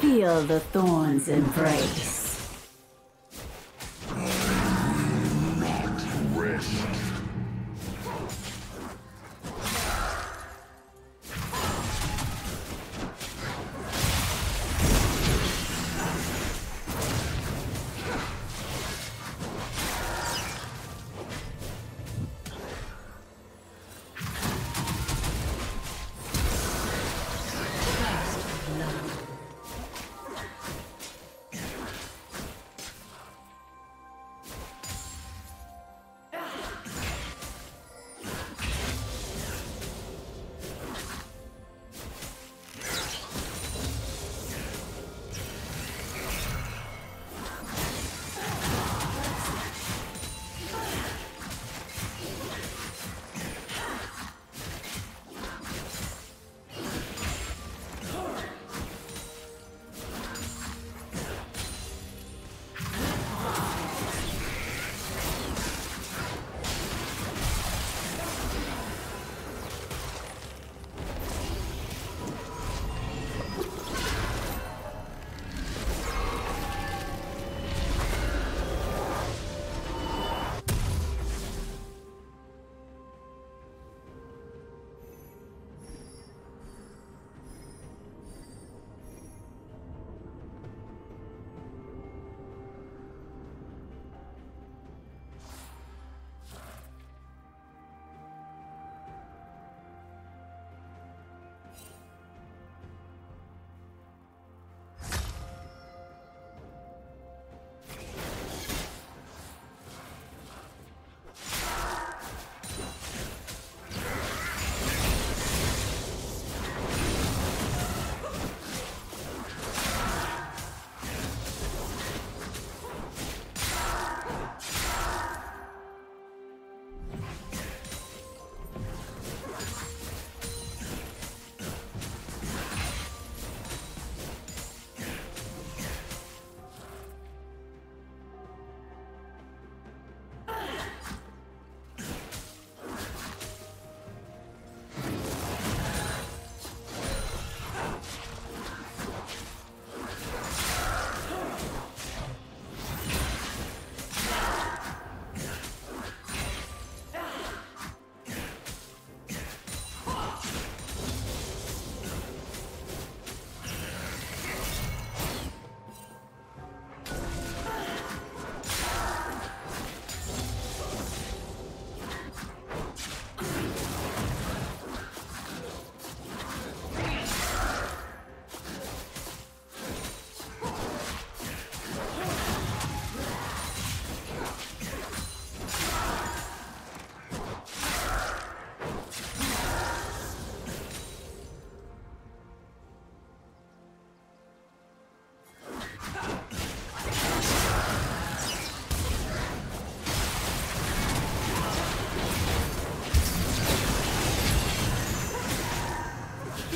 Feel the thorns embrace.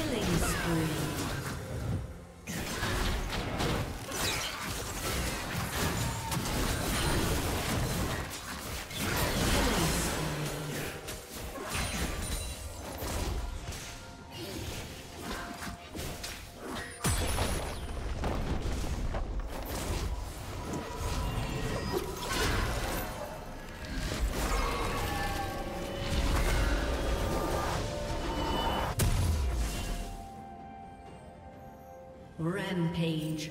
Killing spree. Rampage.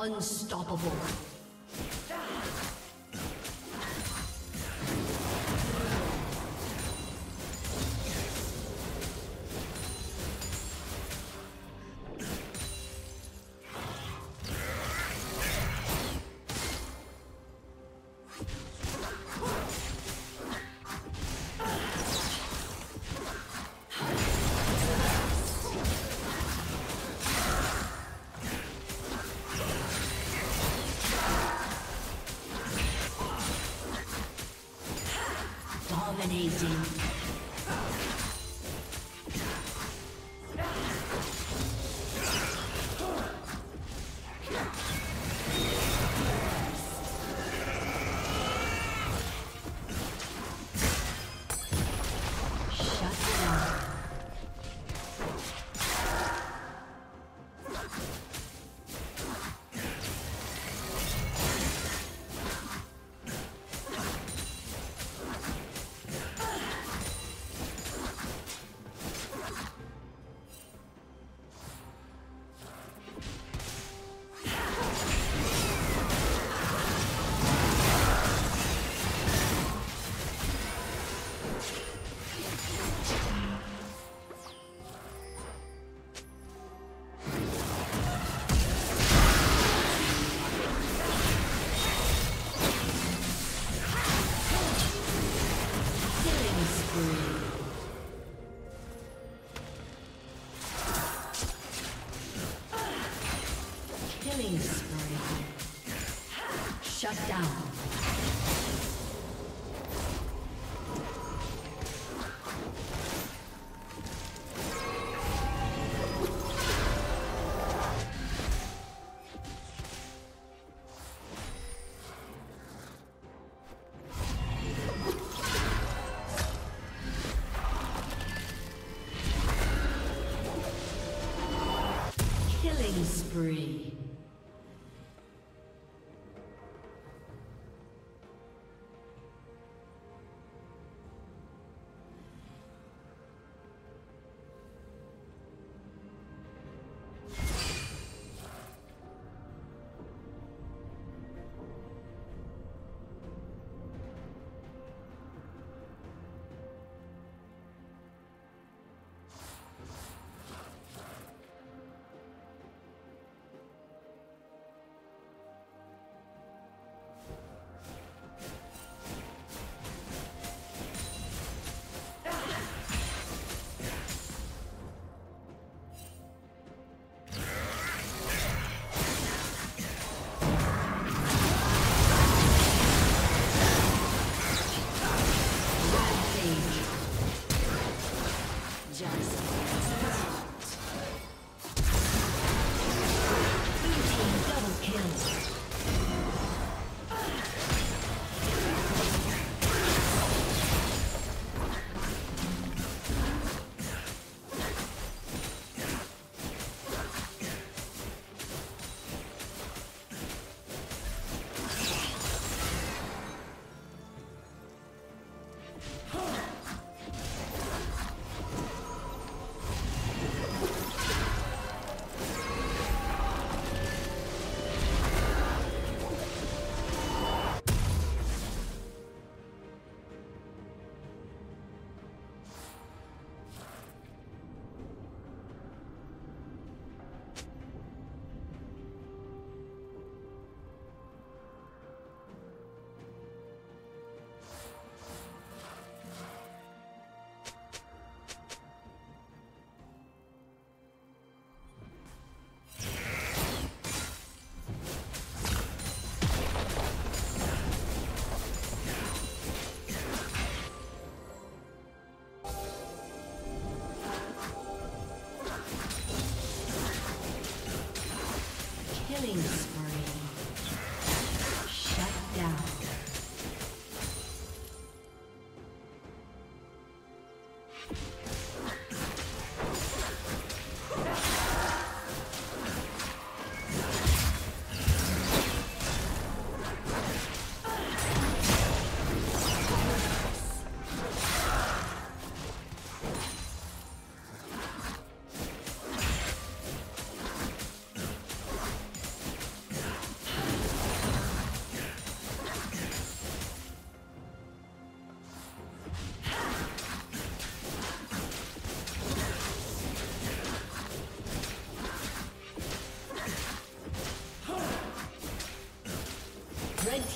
Unstoppable. Dominating. Killing spree.